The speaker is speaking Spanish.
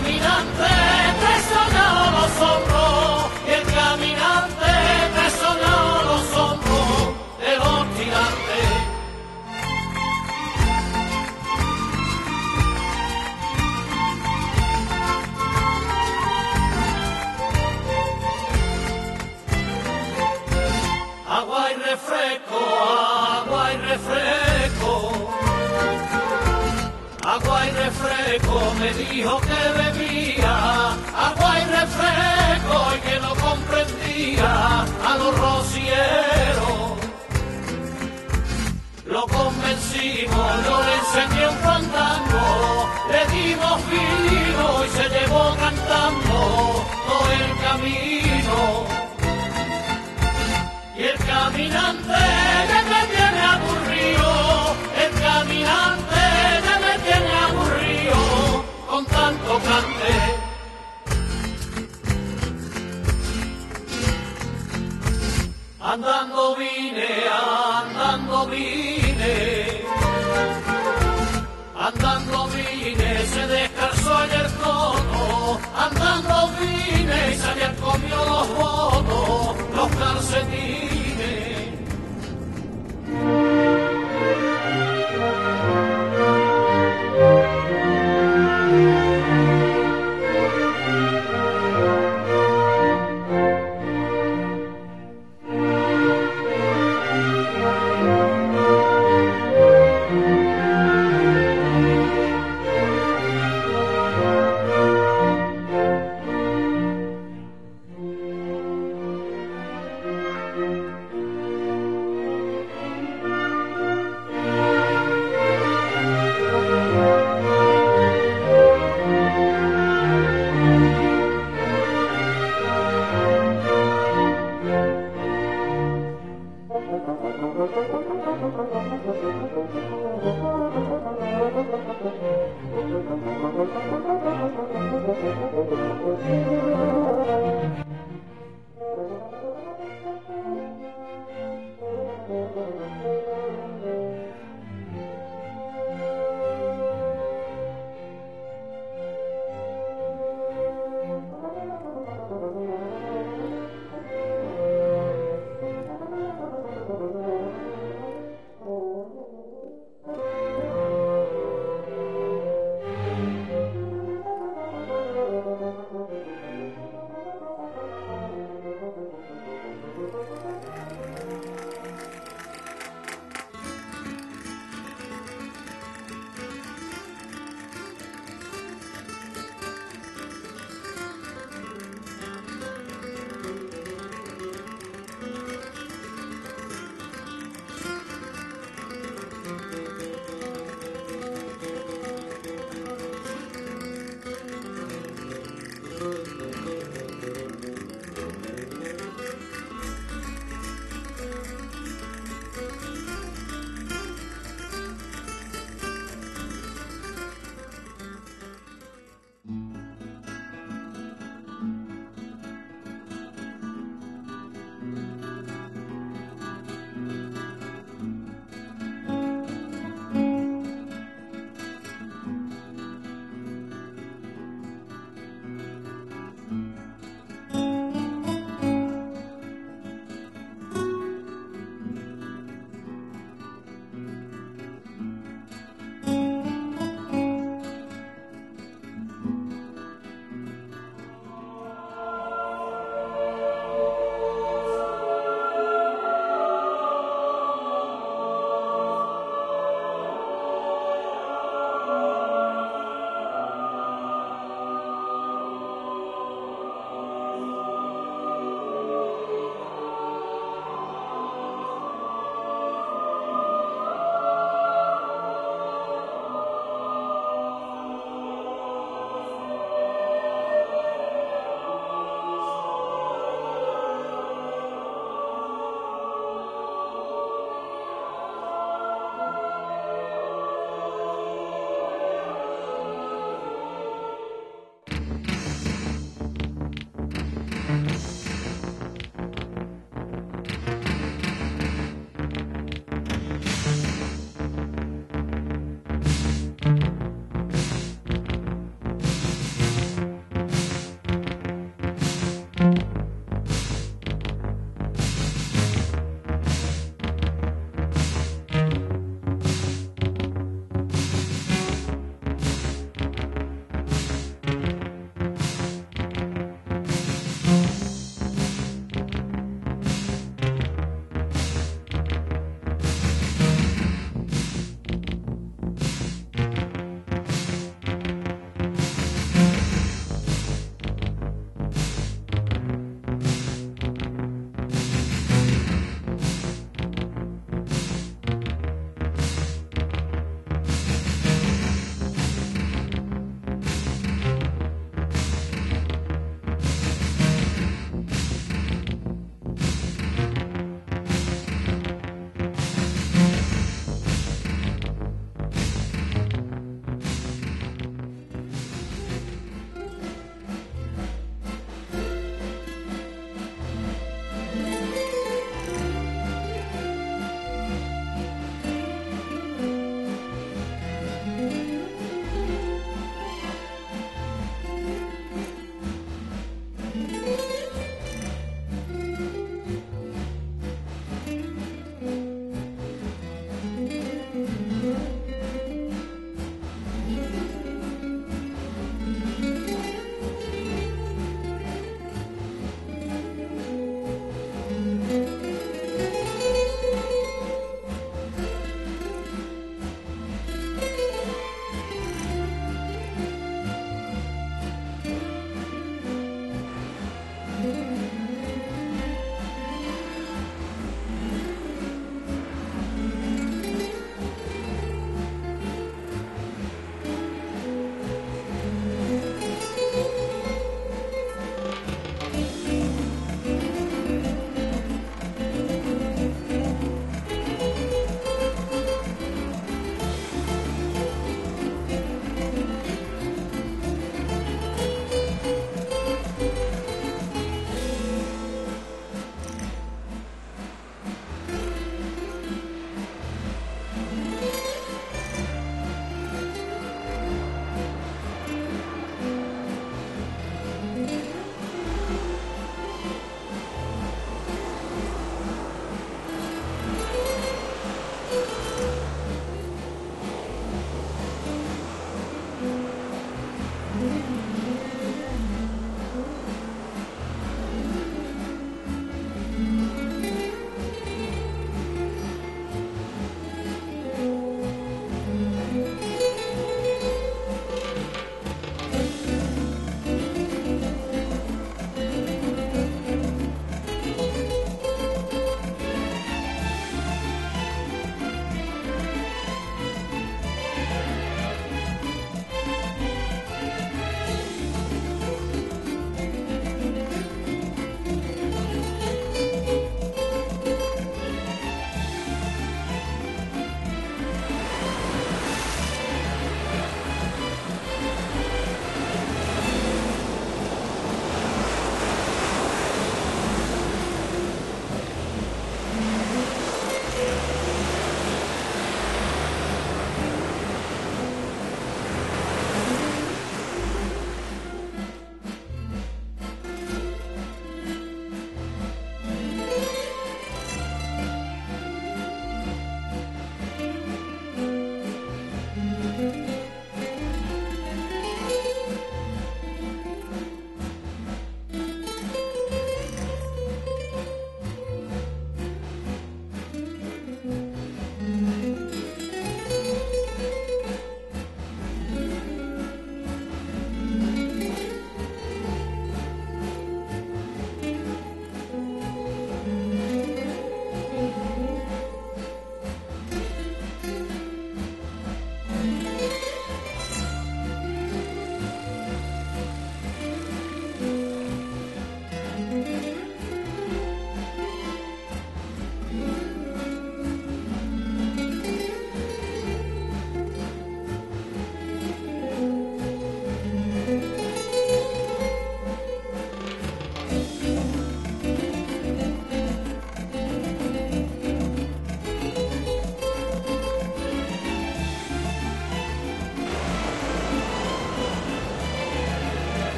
caminante te sonó los hombros, el caminante te sonó los hombros de los. Agua y refresco, agua y refresco. Agua y refresco me dijo que a los rocieros. Lo convencimos, yo le enseñé un fandango, le dimos vino y se llevó cantando todo el camino. Y el caminante ya me tiene aburrido, el caminante ya me tiene aburrido con tanto cante. andando vine, andando vine, se descansó ayer todo, andando vine y se habían comido los votos, los calcetines.